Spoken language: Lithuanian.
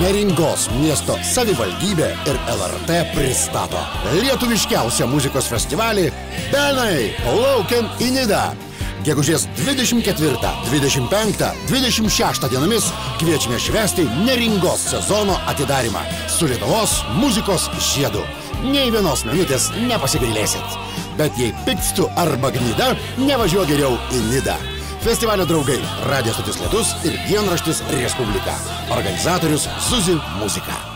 Neringos miesto savivaldybė ir LRT pristato lietuviškiausią muzikos festivalį Benai plaukiam į Nidą. Gegužės 24, 25, 26 dienomis kviečiame švesti Neringos sezono atidarimą su Lietuvos muzikos žiedu. Nei vienos minutės nepasigailėsit. Bet jei pikstų arba gnyda, nevažiuok geriau į Nidą. Festivalio draugai - Radio stotis Lietus ir dienraštis Respublika. Organizatorius Zuzi Muzika.